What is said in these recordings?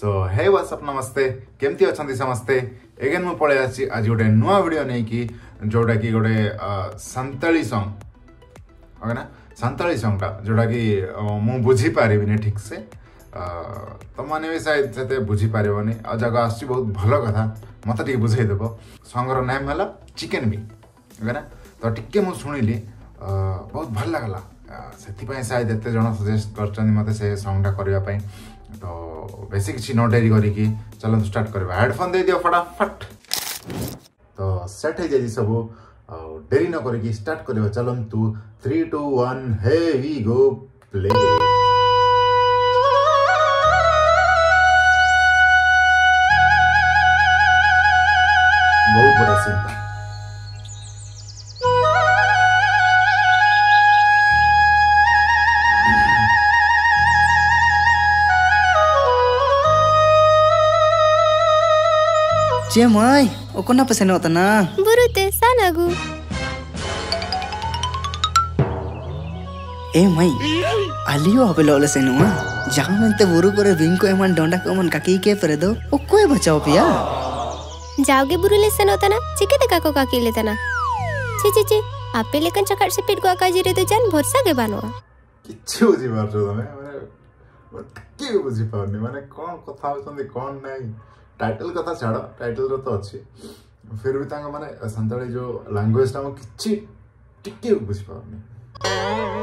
सो ହେ WhatsApp ନମସ୍ତେ କେମିତି ଅଛନ୍ତି ସମସ୍ତେ ଏଗେନ୍ ମୁଁ ପଳେଇ ଆସିଛି ଆଜି ଗୋଟେ ନୂଆ ଭିଡ଼ିଓ ନେଇକି ଯେଉଁଟାକି ଗୋଟେ ସାନ୍ତାଳୀ ସଙ୍ଗ୍ ଓକେ ନା ସାନ୍ତାଳୀ ସଙ୍ଗ୍ଟା ଯେଉଁଟାକି ମୁଁ ବୁଝିପାରିବିନି ଠିକ୍ସେ ତୁମମାନେ ବି ସେତେ ବୁଝିପାରିବନି ଆଉ ଯାକ ଆସୁଛି ବହୁତ ଭଲ କଥା ମୋତେ ଟିକେ ବୁଝେଇଦେବ ସଙ୍ଗ୍ର ନେମ୍ ହେଲା ଚିକେନ୍ ବି ଓକେ ନା ତ ଟିକେ ମୁଁ ଶୁଣିଲି ବହୁତ ଭଲ ଲାଗିଲା ସେଥିପାଇଁ ସାୟଦ ଏତେ ଜଣ ସଜେଷ୍ଟ କରିଛନ୍ତି ମୋତେ ସେ ସଙ୍ଗ୍ଟା କରିବା ପାଇଁ ତ ବେଶୀ କିଛି ନ ଡେରି କରିକି ଚାଲନ୍ତୁ ଷ୍ଟାର୍ଟ କରିବା ହେଡ଼ଫୋନ୍ ଦେଇଦିଅ ଫଟାଫଟ୍ ତ ସେଟ୍ ହେଇଯାଇଛି ସବୁ ଆଉ ଡେରି ନ କରିକି ଷ୍ଟାର୍ଟ କରିବା ଚାଲନ୍ତୁ three two one hey we go play ବହୁତ ବଢ଼ିଆ scene Cie mai, o kona e, pesen o tana. Burute sanagu. ए मई अलियो हबेलो ले सेनुआ जहां में ते बुरु करे विंग को एमन डोंडा को मन काकी के परेदो ओ कोई बचाओ पिया जाओगे बुरु ले सेनो तना चिके ते काको काकी ले तना ची ची ची आपे लेकन चकाट से पिट को आकाजी रे तो जान भरोसा के बानो किछु बुझी मारजो तमे माने के बुझी पाउनी माने कोन कथा कोन ଟାଇଟେଲ୍ କଥା ଛାଡ଼ ଟାଇଟେଲ୍ର ତ ଅଛି ଫିର୍ ବି ତାଙ୍କ ମାନେ ସାନ୍ତାଳୀ ଯେଉଁ ଲାଙ୍ଗୁଏଜ୍ଟା ମୁଁ କିଛି ଟିକେ ବୁଝିପାରୁନି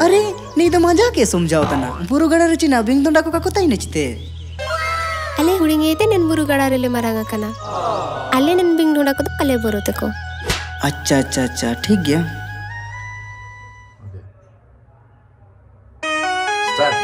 అరే నీతో మజాకే సుమ్జావుతున్నా బురుగడారచి నా బిందుండకు కక్కుతాయి నచ్చితే ಅಲೆ ಹುಡುಗಿಯತೆ ನನ್ ಬುರುಗಡಾರಲ್ಲಿ ಮರಾಗಕನ ಅಲ್ಲೇ ನನ್ ಬಿಂಗ್ ನೋಡಕೋದು ಅಲ್ಲೇ ಬರುತ್ತಕೋ ಅಚ್ಚ ಅಚ್ಚ ಅಚ್ಚ ಠೀಕ್ ಗ್ಯಾ ಸ್ಟಾರ್ಟ್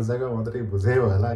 मनसाका मात्रै बुझ्यौ होला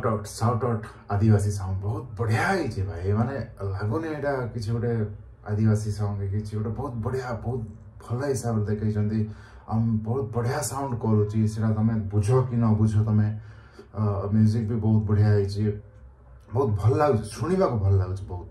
ସାଉଟ୍ ଆଉଟ୍ ସାଉଟ୍ ଆଉଟ୍ ଆଦିବାସୀ ସଙ୍ଗ ବହୁତ ବଢ଼ିଆ ହେଇଛି ଭାଇ ମାନେ ଲାଗୁନି ଏଇଟା କିଛି ଗୋଟେ ଆଦିବାସୀ ସଙ୍ଗ କିଛି ଗୋଟେ ବହୁତ ବଢ଼ିଆ ବହୁତ ଭଲ ହିସାବରେ ଦେଖେଇଛନ୍ତି ଆମ ବହୁତ ବଢ଼ିଆ ସାଉଣ୍ଡ କରୁଛି ସେଇଟା ତୁମେ ବୁଝ କି ନ ବୁଝ ତୁମେ ମ୍ୟୁଜିକ୍ ବି ବହୁତ ବଢ଼ିଆ ହେଇଛି ବହୁତ ଭଲ ଲାଗୁଛି ଶୁଣିବାକୁ ଭଲ ଲାଗୁଛି ବହୁତ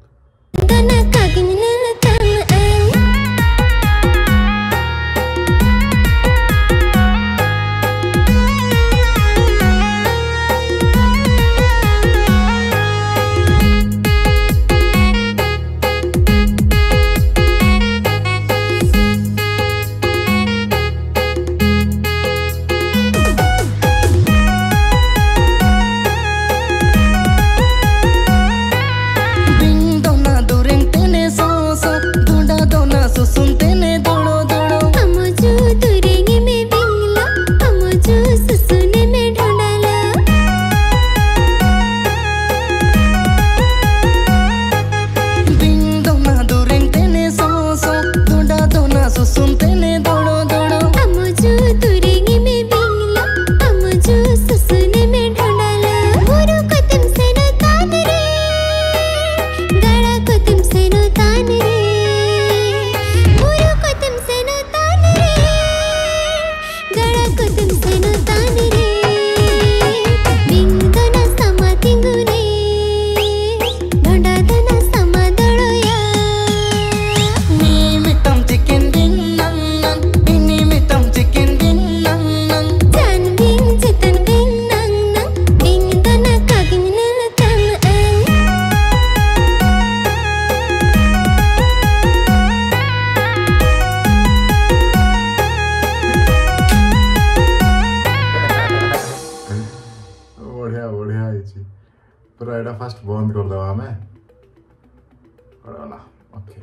फर्स्ट बंद कर दवा में और वाला ओके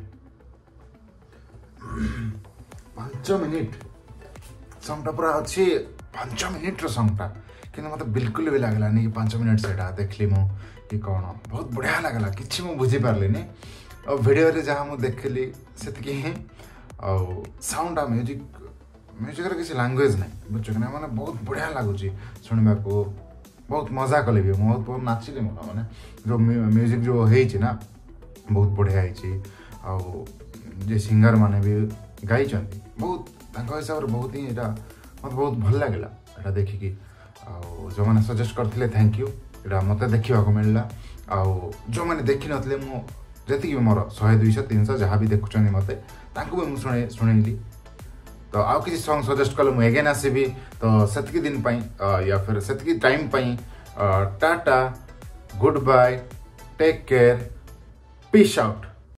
पांच मिनट संगटा पूरा अच्छे पांच मिनट रंगटा कि मत बिल्कुल भी लगला नहीं कि पांच मिनट से देख ली मु कि कौन बहुत बढ़िया लगला कि बुझीपारे और भिडियो जहाँ मुझे देख ली से हिं आ साउंड म्यूजिक म्यूजिक किसी लांगुएज ना बुझे मैंने बहुत बढ़िया लगुच शुणा को ବହୁତ ମଜା लग्यो ବି ବହୁତ ନାଚିଲି ମୁଁ ମାନେ ଯେଉଁ ମ୍ୟୁଜିକ୍ ଯେଉଁ ହେଇଛି ନା ବହୁତ ବଢ଼ିଆ ହେଇଛି ଆଉ ଯେ ସିଙ୍ଗର୍ମାନେ ବି ଗାଇଛନ୍ତି ବହୁତ ତାଙ୍କ ହିସାବରେ ବହୁତ ହିଁ ଏଇଟା ମୋତେ ବହୁତ ଭଲ ଲାଗିଲା ଏଇଟା ଦେଖିକି ଆଉ ଯେଉଁମାନେ ସଜେଷ୍ଟ କରିଥିଲେ ଥ୍ୟାଙ୍କ ୟୁ ଏଇଟା ମୋତେ ଦେଖିବାକୁ ମିଳିଲା ଆଉ ଯେଉଁମାନେ ଦେଖିନଥିଲେ ମୁଁ ଯେତିକି ମୋର ଶହେ ଦୁଇଶହ ତିନିଶହ ଯାହା ବି ଦେଖୁଛନ୍ତି ମୋତେ ତାଙ୍କୁ ବି ମୁଁ ଶୁଣେ ଶୁଣେଇଲି तो आउ किसी सॉन्ग सजेस्ट कल मुझे एगेन आसवि तो से दिन या फिर से टाइम पाई Tata good bye take care peace out